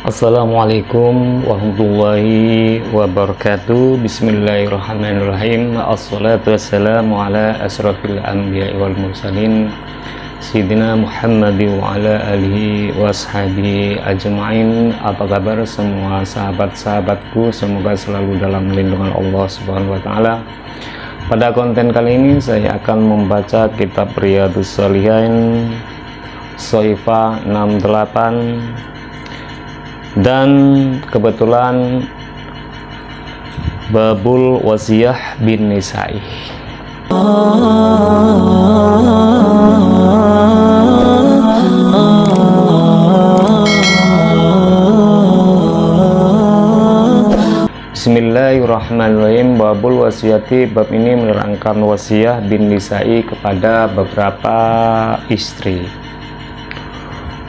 Assalamualaikum warahmatullahi wabarakatuh. Bismillahirrahmanirrahim. Assalatu wassalamu ala asrafil anbiya wal mursalin. Sayyidina Muhammad wa ala alihi washabi ajma'in. Apa kabar semua sahabat-sahabatku? Semoga selalu dalam lindungan Allah subhanahu wa ta'ala. Pada konten kali ini saya akan membaca kitab Riyadus Salihin Soifa 68 dan kebetulan babul wasiyah bin nisa'i. Bismillahirrahmanirrahim. Babul wasiyati Bab ini menerangkan wasiah bin nisa'i kepada beberapa istri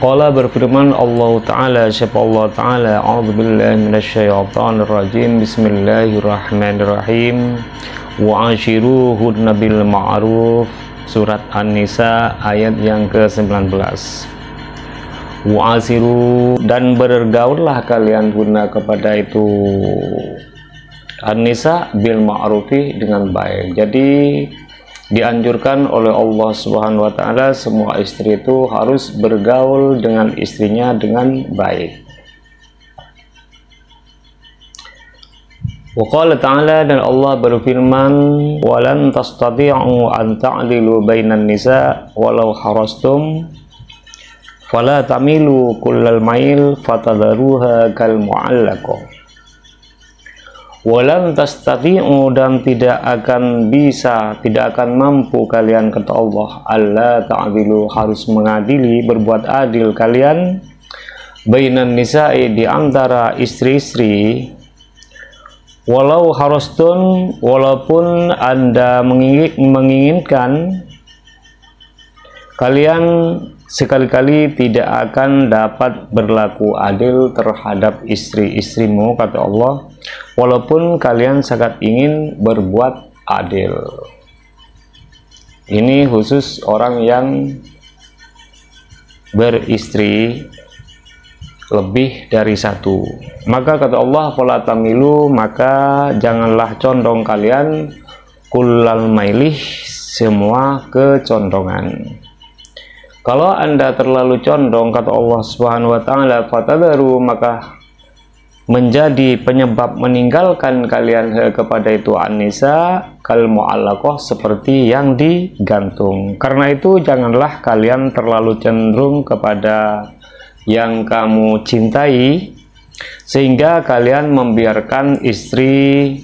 Qala berfirman Allah Ta'ala Siapa Allah Ta'ala? A'udzubillahi minasyaitonir rajim Bismillahirrahmanirrahim. Wa ashiruhunna bil ma'ruf. Surat An-Nisa ayat yang ke-19. Wa asiru dan bergaullah kalian guna kepada itu. An-Nisa bil ma'rufi dengan baik. Jadi dianjurkan oleh Allah Subhanahu wa taala semua istri itu harus bergaul dengan istrinya dengan baik. Wa ta'ala dan Allah berfirman walan tastati'u an ta'dilu bainan nisa walau harastum fala tamilu kullal mail fatadharuha kal mu'allaqah walan tastati'u dan tidak akan bisa tidak akan mampu kalian kata Allah. Allah ta'adilu harus mengadili berbuat adil kalian. Bainan nisa'i di antara istri-istri. Walau harustun walaupun anda menginginkan kalian sekali-kali tidak akan dapat berlaku adil terhadap istri-istrimu kata Allah walaupun kalian sangat ingin berbuat adil. Ini khusus orang yang beristri lebih dari satu. Maka kata Allah pola tamilu maka janganlah condong kalian kulal mailih semua kecondongan kalau Anda terlalu condong kata Allah Subhanahu wa taala fatadaru maka menjadi penyebab meninggalkan kalian kepada itu Anissa kal mu'allaqah seperti yang digantung. Karena itu janganlah kalian terlalu cenderung kepada yang kamu cintai sehingga kalian membiarkan istri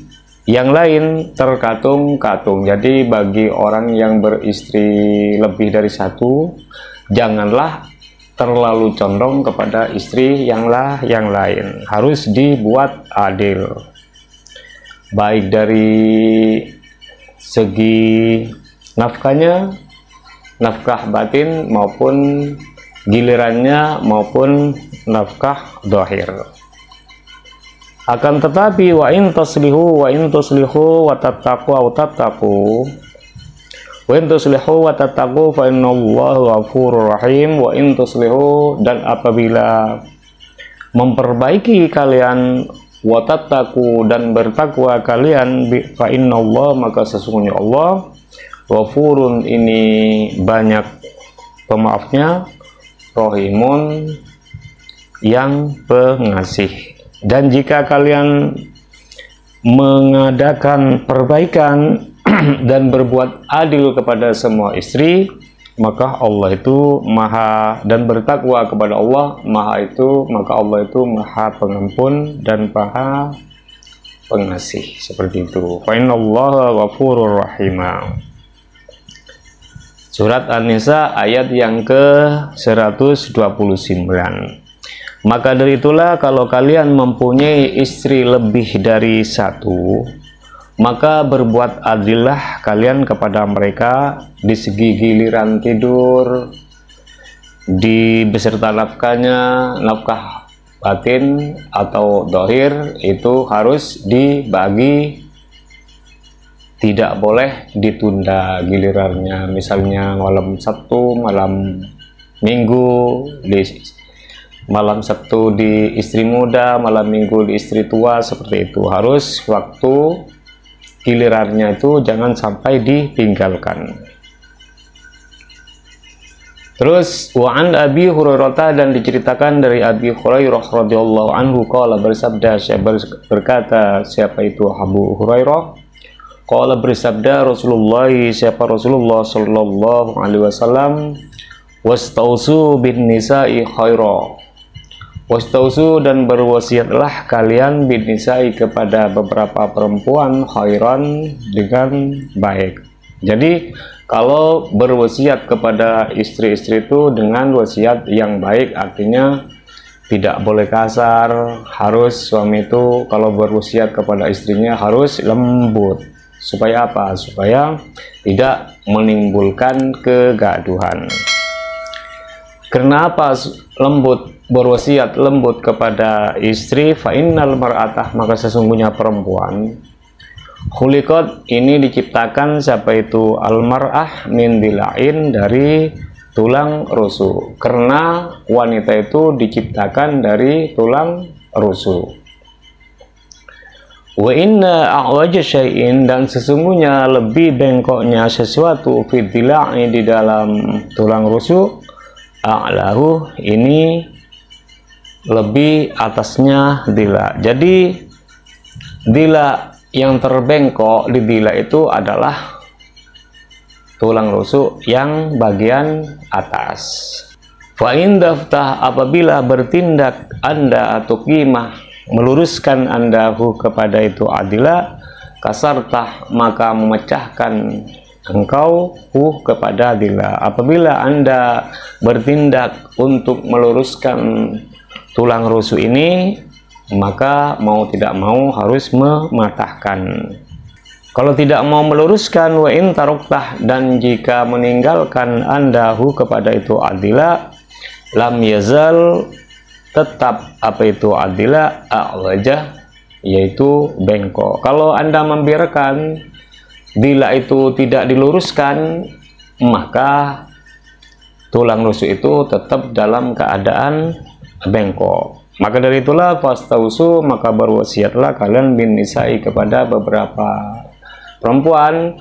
yang lain terkatung-katung. Jadi bagi orang yang beristri lebih dari satu, janganlah terlalu condong kepada istri yang lah yang lain. Harus dibuat adil. Baik dari segi nafkahnya, nafkah batin maupun gilirannya maupun nafkah dohir akan tetapi wa in taslihu wa in tuslihu wa tattaqu wa tattaqu. Wa in tuslihu wa tattaqu fa innallaha ghafurur rahim. Wa in tuslihu dan apabila memperbaiki kalian wa tattaqu dan bertakwa kalian fa innallaha maka sesungguhnya Allah ghafurun ini banyak pemaafnya rahimun yang pengasih dan jika kalian mengadakan perbaikan dan berbuat adil kepada semua istri, maka Allah itu maha dan bertakwa kepada Allah maha itu maka Allah itu maha pengampun dan maha pengasih. Seperti itu. Fa ghafurur Surat An-Nisa ayat yang ke 129 maka dari itulah kalau kalian mempunyai istri lebih dari satu, maka berbuat adillah kalian kepada mereka di segi giliran tidur, di beserta nafkahnya, nafkah batin atau dohir itu harus dibagi. Tidak boleh ditunda gilirannya. Misalnya malam Sabtu malam Minggu di malam Sabtu di istri muda, malam Minggu di istri tua seperti itu. Harus waktu gilirannya itu jangan sampai ditinggalkan. Terus wa'an Abi Hurairah dan diceritakan dari Abi Hurairah radhiyallahu anhu qala bersabda siapa berkata siapa itu Abu Hurairah qala bersabda Rasulullah siapa Rasulullah sallallahu alaihi wasallam wastausu bin nisa'i khaira wastausu dan berwasiatlah kalian bin nisa'i kepada beberapa perempuan khairan dengan baik. Jadi kalau berwasiat kepada istri-istri itu dengan wasiat yang baik artinya tidak boleh kasar harus suami itu kalau berwasiat kepada istrinya harus lembut. Supaya apa? Supaya tidak menimbulkan kegaduhan. Kenapa lembut berwasiat lembut kepada istri fa innal mar'atah maka sesungguhnya perempuan Khulikot ini diciptakan siapa itu almarah min dilain dari tulang rusuk. Karena wanita itu diciptakan dari tulang rusuk. Wa inna a'waja syai'in dan sesungguhnya lebih bengkoknya sesuatu fidila'i di dalam tulang rusuk a'lahu ini lebih atasnya dila. Jadi dila yang terbengkok di bila itu adalah tulang rusuk yang bagian atas. Fa'in daftah apabila bertindak anda atau kimah meluruskan anda kepada itu adila kasartah maka memecahkan engkau hu kepada adila apabila anda bertindak untuk meluruskan tulang rusuk ini maka mau tidak mau harus mematahkan. Kalau tidak mau meluruskan wa in taruktah dan jika meninggalkan andahu kepada itu adila lam yazal tetap apa itu adila a'wajah yaitu bengkok. Kalau anda membiarkan bila itu tidak diluruskan maka tulang rusuk itu tetap dalam keadaan bengkok maka dari itulah fastausu maka berwasiatlah kalian bin nisa'i kepada beberapa perempuan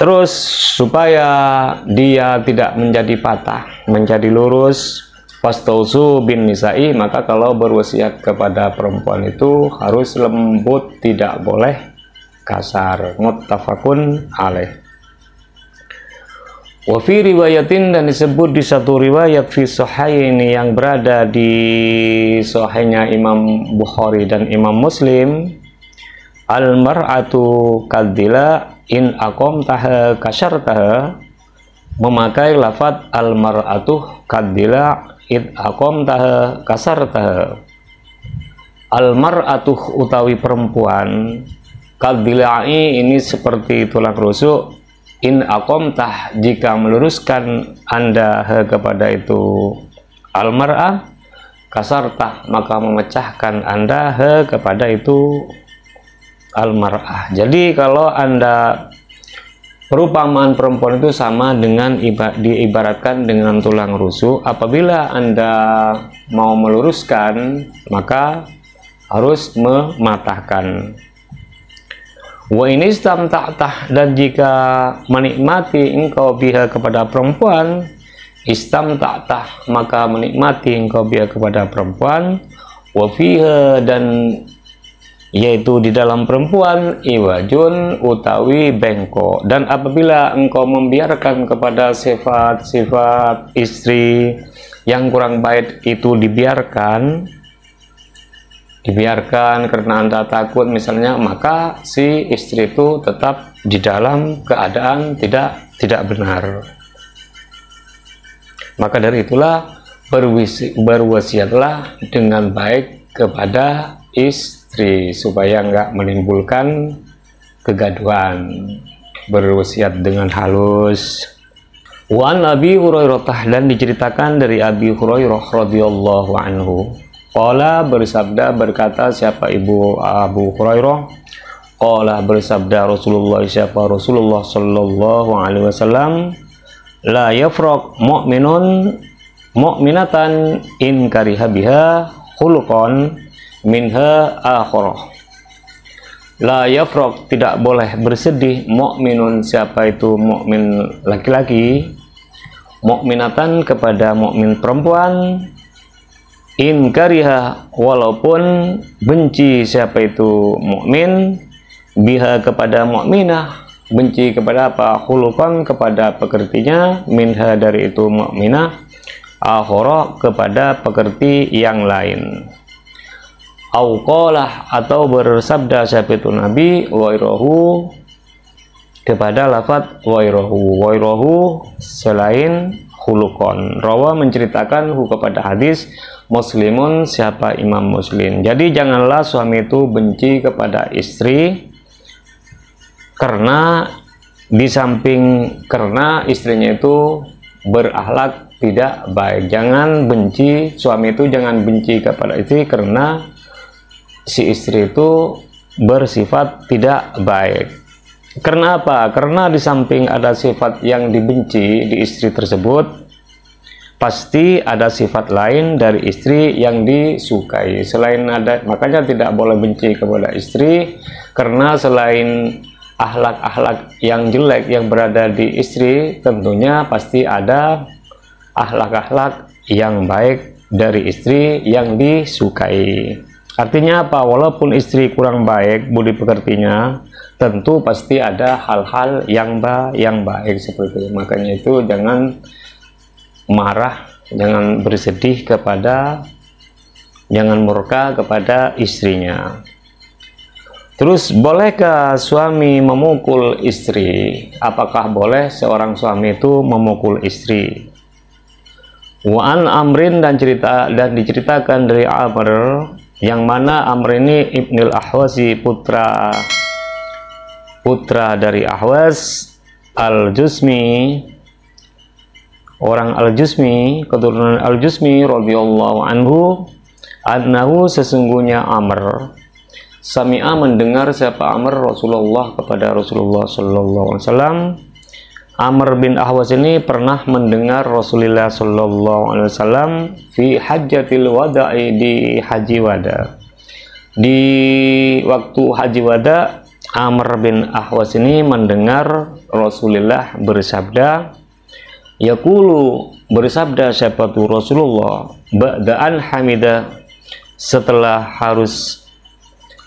terus supaya dia tidak menjadi patah, menjadi lurus fastausu bin nisa'i maka kalau berwasiat kepada perempuan itu harus lembut, tidak boleh kasar. Muttafaqun alaih. Wafi riwayatin dan disebut di satu riwayat fi ini yang berada di sahihnya Imam Bukhari dan Imam Muslim al mar'atu kadila in akom taha kasar taha memakai lafat al mar'atu kadila in akom taha kasar taha al mar'atu utawi perempuan kadilai ini seperti tulang rusuk in tah jika meluruskan anda kepada itu almar'ah kasartah maka memecahkan anda kepada itu almar'ah. Jadi kalau anda perumpamaan perempuan itu sama dengan diibaratkan dengan tulang rusuk apabila anda mau meluruskan maka harus mematahkan Wa ini istamta'tah dan jika menikmati engkau biha kepada perempuan istamta'tah maka menikmati engkau biha kepada perempuan. Wa fiha dan yaitu di dalam perempuan iwajun utawi bengkok. Dan apabila engkau membiarkan kepada sifat-sifat istri yang kurang baik itu dibiarkan dibiarkan karena anda takut misalnya maka si istri itu tetap di dalam keadaan tidak tidak benar. Maka dari itulah berwasiatlah dengan baik kepada istri supaya enggak menimbulkan kegaduhan. Berwasiat dengan halus. Wan Abi Hurairah dan diceritakan dari Abi Hurairah radhiyallahu anhu Qala bersabda berkata siapa ibu Abu Hurairah? Qala bersabda Rasulullah siapa Rasulullah sallallahu alaihi wasallam? La yafraq mu'minun mu'minatan in kariha biha khuluqan minha akhirah la yafraq tidak boleh bersedih mukminun siapa itu mukmin laki-laki? Mukminatan kepada mukmin perempuan in kariha walaupun benci siapa itu mukmin biha kepada mukminah benci kepada apa khuluqan kepada pekertinya minha dari itu mukminah akhara kepada pekerti yang lain. Auqalah atau bersabda siapa itu Nabi wairahu kepada lafat wairahu wairahu selain hulukon rawa menceritakan hu kepada hadis muslimun siapa imam muslim jadi janganlah suami itu benci kepada istri karena di samping karena istrinya itu berakhlak tidak baik jangan benci suami itu jangan benci kepada istri karena si istri itu bersifat tidak baik. Karena apa? Karena di samping ada sifat yang dibenci di istri tersebut, pasti ada sifat lain dari istri yang disukai. Selain ada, makanya tidak boleh benci kepada istri, karena selain ahlak-ahlak yang jelek yang berada di istri, tentunya pasti ada ahlak-ahlak yang baik dari istri yang disukai. Artinya apa? Walaupun istri kurang baik budi pekertinya, tentu pasti ada hal-hal yang ba yang baik seperti itu. Makanya itu jangan marah, jangan bersedih kepada jangan murka kepada istrinya. Terus bolehkah suami memukul istri? Apakah boleh seorang suami itu memukul istri? Waan Amrin dan cerita dan diceritakan dari Amr yang mana Amr ini Ibnul Ahwazi putra putra dari Ahwas Al-Jusmi orang Al-Jusmi keturunan Al-Jusmi radhiyallahu anhu annahu sesungguhnya Amr Sami'a mendengar siapa Amr Rasulullah kepada Rasulullah sallallahu alaihi wasallam Amr bin Ahwas ini pernah mendengar Rasulullah Shallallahu Alaihi Wasallam fi hajjatil wada'i di haji wada. Di waktu haji wada, Amr bin Ahwas ini mendengar Rasulullah bersabda, Yakulu bersabda siapa tuh Rasulullah ba'daan hamida setelah harus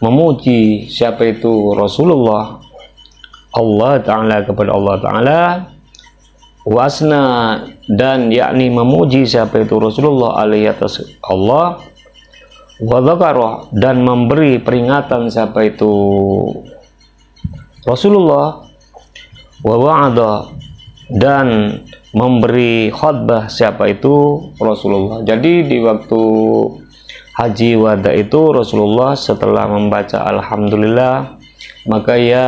memuji siapa itu Rasulullah Allah Ta'ala kepada Allah Ta'ala wasna dan yakni memuji siapa itu Rasulullah alaihi atas Allah wa dan memberi peringatan siapa itu Rasulullah wa wa'ada dan memberi khutbah siapa itu? Rasulullah. Jadi di waktu haji wada itu Rasulullah setelah membaca Alhamdulillah maka ia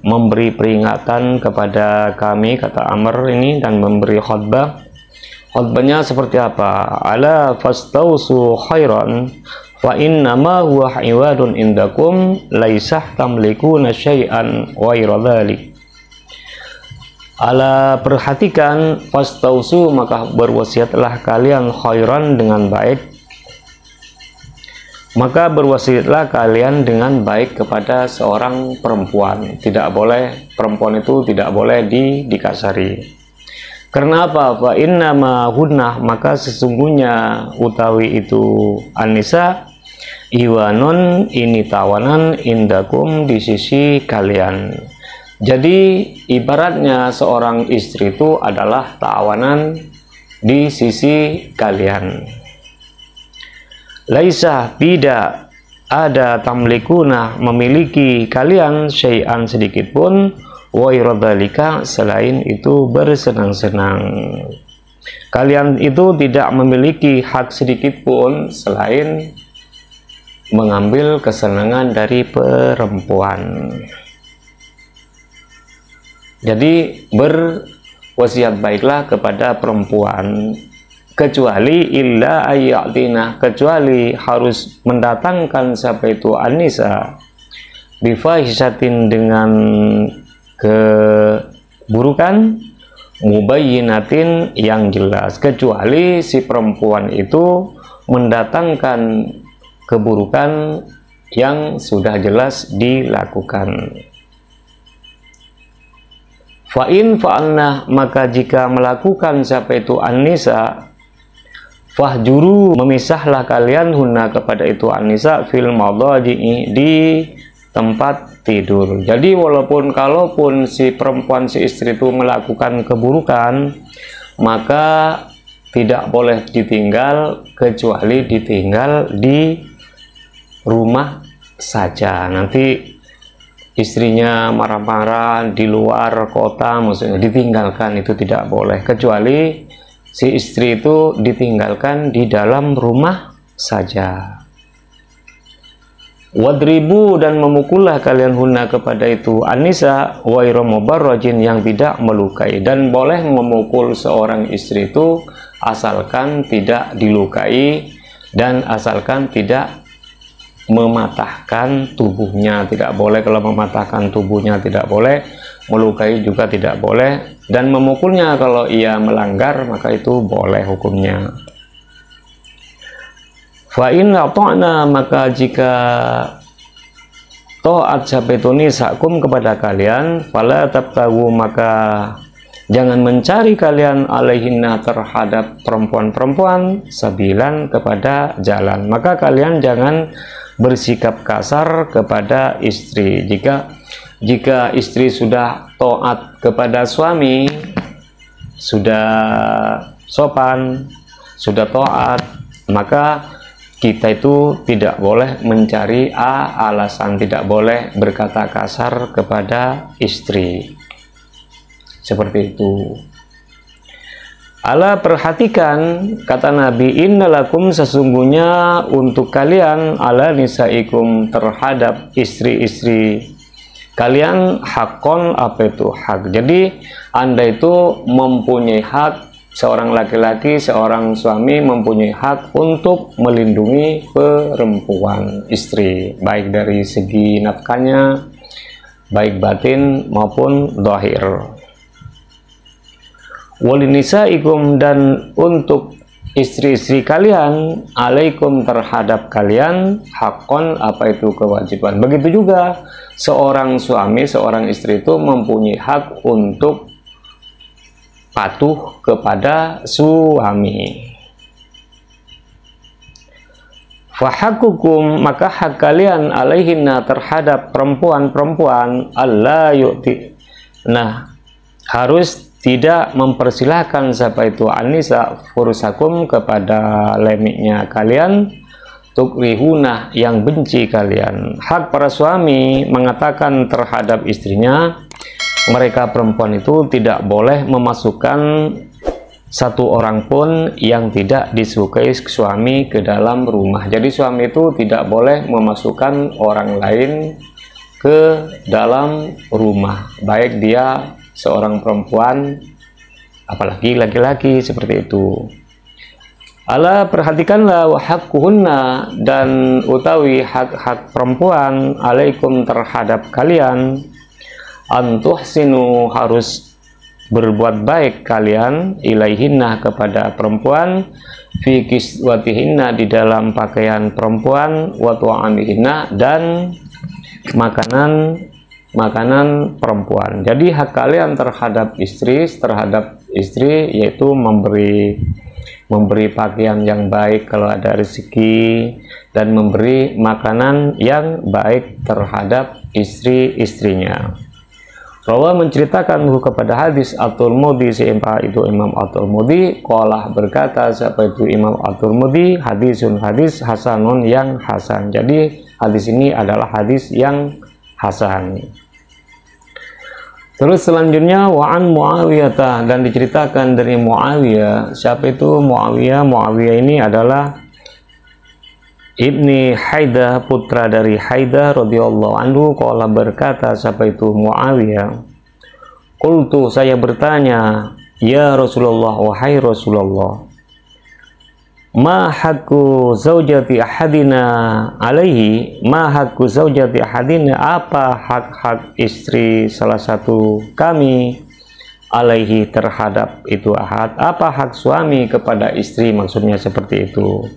memberi peringatan kepada kami kata Amr ini dan memberi khutbah. Khutbahnya seperti apa? Ala fastausu khairan fa innama huwa iwadun indakum laisah tamlikuna syai'an ghaira dhalik ala perhatikan fastausu maka berwasiatlah kalian khairan dengan baik maka berwasiatlah kalian dengan baik kepada seorang perempuan. Tidak boleh perempuan itu tidak boleh di dikasari. Karena apa? Fa inna ma hunnah maka sesungguhnya utawi itu Anissa iwanun ini tawanan indakum di sisi kalian. Jadi ibaratnya seorang istri itu adalah tawanan di sisi kalian. Laisa tidak ada tamlikuna memiliki kalian syai'an sedikit pun wairadhalika selain itu bersenang-senang. Kalian itu tidak memiliki hak sedikit pun selain mengambil kesenangan dari perempuan. Jadi berwasiat baiklah kepada perempuan kecuali illa ayatina kecuali harus mendatangkan siapa itu Anissa bifahisatin dengan keburukan mubayyinatin yang jelas kecuali si perempuan itu mendatangkan keburukan yang sudah jelas dilakukan. Fa'in fa'alna maka jika melakukan siapa itu an-nisa fahjuru memisahlah kalian huna kepada itu an-nisa fil madaji'i di tempat tidur. Jadi walaupun kalaupun si perempuan si istri itu melakukan keburukan maka tidak boleh ditinggal kecuali ditinggal di rumah saja. Nanti istrinya marah-marah di luar kota maksudnya ditinggalkan itu tidak boleh. Kecuali si istri itu ditinggalkan di dalam rumah saja. Wadribu dan memukullah kalian huna kepada itu. Anisa wairomobarrojin yang tidak melukai. Dan boleh memukul seorang istri itu asalkan tidak dilukai dan asalkan tidak mematahkan tubuhnya. Tidak boleh kalau mematahkan tubuhnya tidak boleh melukai juga tidak boleh dan memukulnya. Kalau ia melanggar maka itu boleh hukumnya. Fa in maka jika taat syabetuni sakum kepada kalian fala tabtagu maka jangan mencari kalian alaihinna terhadap perempuan-perempuan sabilan kepada jalan. Maka kalian jangan bersikap kasar kepada istri. Jika jika istri sudah taat kepada suami, sudah sopan, sudah taat, maka kita itu tidak boleh mencari a alasan, tidak boleh berkata kasar kepada istri. Seperti itu. Allah perhatikan kata Nabi innalakum sesungguhnya untuk kalian ala nisaikum terhadap istri-istri kalian hakon apa itu hak. Jadi anda itu mempunyai hak seorang laki-laki seorang suami mempunyai hak untuk melindungi perempuan istri baik dari segi nafkahnya baik batin maupun dohir walinisaikum dan untuk istri-istri kalian alaikum terhadap kalian hakon apa itu kewajiban. Begitu juga seorang suami seorang istri itu mempunyai hak untuk patuh kepada suami. Fahakukum maka hak kalian alaihinna terhadap perempuan-perempuan Allah yu'ti. Nah harus tidak mempersilahkan siapa itu. Anisa furusakum kepada lemiknya kalian. Tukrihuna yang benci kalian. Hak para suami mengatakan terhadap istrinya mereka perempuan itu tidak boleh memasukkan satu orang pun yang tidak disukai suami ke dalam rumah. Jadi suami itu tidak boleh memasukkan orang lain ke dalam rumah. Baik dia seorang perempuan apalagi laki-laki seperti itu. Allah perhatikanlah wahakkuhunna dan utawi hak-hak perempuan alaikum terhadap kalian. Antuh sinu harus berbuat baik kalian ilaihinna kepada perempuan fi kiswatihinna di dalam pakaian perempuan wa dan makanan makanan perempuan. Jadi hak kalian terhadap istri terhadap istri yaitu memberi memberi pakaian yang baik kalau ada rezeki dan memberi makanan yang baik terhadap istri-istrinya. Rawa menceritakan kepada hadis Atul Mudi siapa itu Imam Atul Mudi Kolah berkata siapa itu Imam Atul Mudi hadisun hadis hasanun yang hasan jadi hadis ini adalah hadis yang hasan Terus selanjutnya wa'an Muawiyah dan diceritakan dari Muawiyah. Siapa itu Muawiyah? Muawiyah ini adalah Ibni Haidah putra dari Haidah radhiyallahu anhu qala berkata siapa itu Muawiyah Qultu saya bertanya ya Rasulullah wahai Rasulullah ma hakku zaujati ahadina alaihi ma hakku zaujati ahadina apa hak-hak istri salah satu kami alaihi terhadap itu ahad? Apa hak suami kepada istri? Maksudnya seperti itu.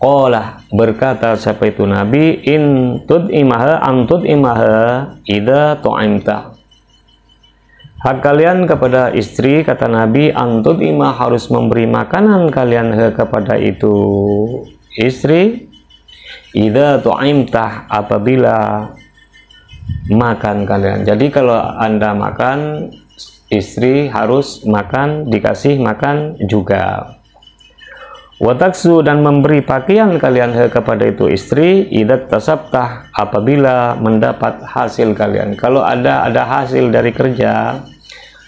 Qala berkata siapa itu Nabi in tud imaha antut imaha ida tu'imta Hak kalian kepada istri kata Nabi antut imah harus memberi makanan kalian kepada itu istri ida tu'imta apabila makan kalian. Jadi kalau Anda makan istri harus makan dikasih makan juga wataksu dan memberi pakaian kalian kepada itu istri idat tasabtah apabila mendapat hasil kalian. Kalau ada ada hasil dari kerja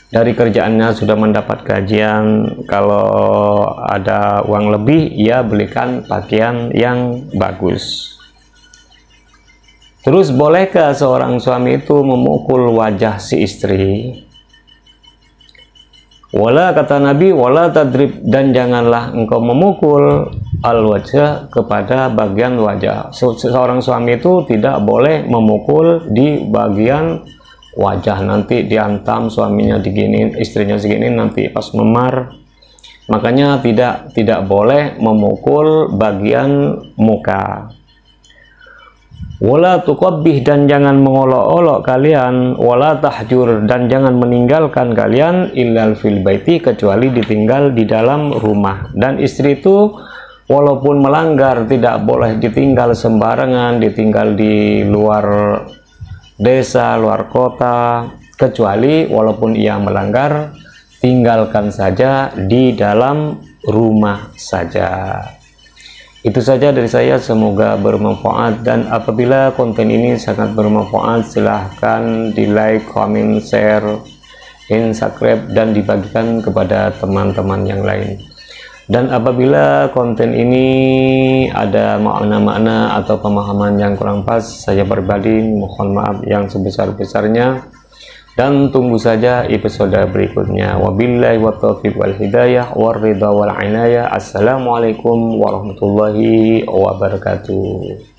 dari kerjaannya sudah mendapat gajian kalau ada uang lebih ya belikan pakaian yang bagus. Terus bolehkah seorang suami itu memukul wajah si istri Wala kata Nabi, wala tadrib dan janganlah engkau memukul al wajah kepada bagian wajah. Seorang suami itu tidak boleh memukul di bagian wajah nanti diantam suaminya digini, istrinya segini nanti pas memar. Makanya tidak tidak boleh memukul bagian muka wala tuqabbih dan jangan mengolok-olok kalian. Wala tahjur dan jangan meninggalkan kalian illal fil baiti kecuali ditinggal di dalam rumah. Dan istri itu walaupun melanggar tidak boleh ditinggal sembarangan ditinggal di luar desa luar kota kecuali walaupun ia melanggar tinggalkan saja di dalam rumah saja itu saja dari saya, semoga bermanfaat. Dan apabila konten ini sangat bermanfaat silahkan di like, comment, share, in subscribe dan dibagikan kepada teman-teman yang lain. Dan apabila konten ini ada makna-makna atau pemahaman yang kurang pas, saya berbalik mohon maaf yang sebesar-besarnya dan tunggu saja episode berikutnya. Wabillahi wa taufiq wal hidayah war ridha wal inayah. Assalamualaikum warahmatullahi wabarakatuh